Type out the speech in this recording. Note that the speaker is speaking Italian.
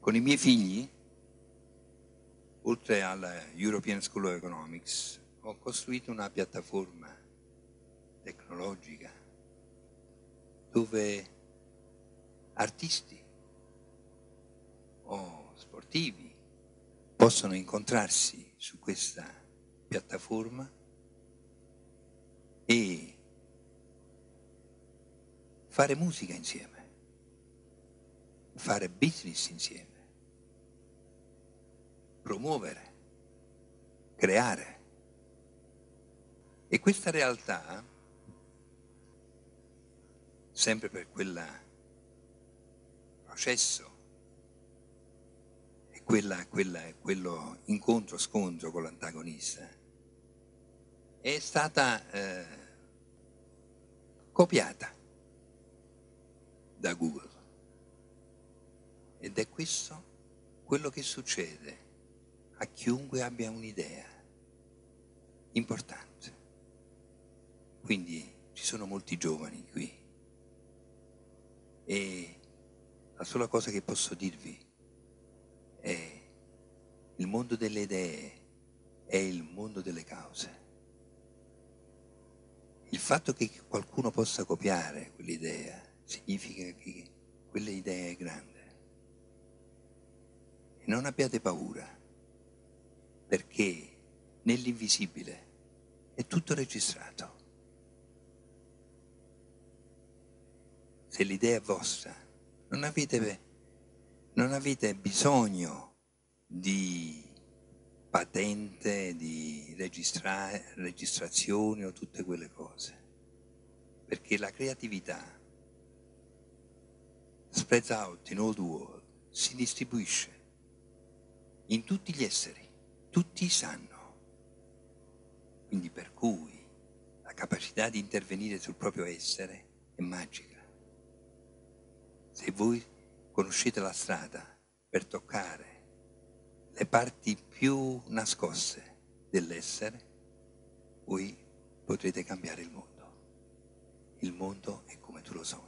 Con i miei figli, oltre alla European School of Economics, ho costruito una piattaforma tecnologica dove artisti o sportivi possono incontrarsi su questa piattaforma e fare musica insieme, fare business insieme, promuovere, creare. E questa realtà, sempre per quel processo e quella, quella, quello incontro-scontro con l'antagonista, è stata eh, copiata da Google. Ed è questo quello che succede a chiunque abbia un'idea importante. Quindi ci sono molti giovani qui e la sola cosa che posso dirvi è il mondo delle idee è il mondo delle cause. Il fatto che qualcuno possa copiare quell'idea significa che quell'idea è grande. Non abbiate paura, perché nell'invisibile è tutto registrato. Se l'idea è vostra, non avete, non avete bisogno di patente, di registra registrazioni o tutte quelle cose, perché la creatività spreads out in the world, si distribuisce in tutti gli esseri, tutti sanno. Quindi per cui la capacità di intervenire sul proprio essere è magica. Se voi conoscete la strada per toccare le parti più nascoste dell'essere, voi potrete cambiare il mondo. Il mondo è come tu lo sogni.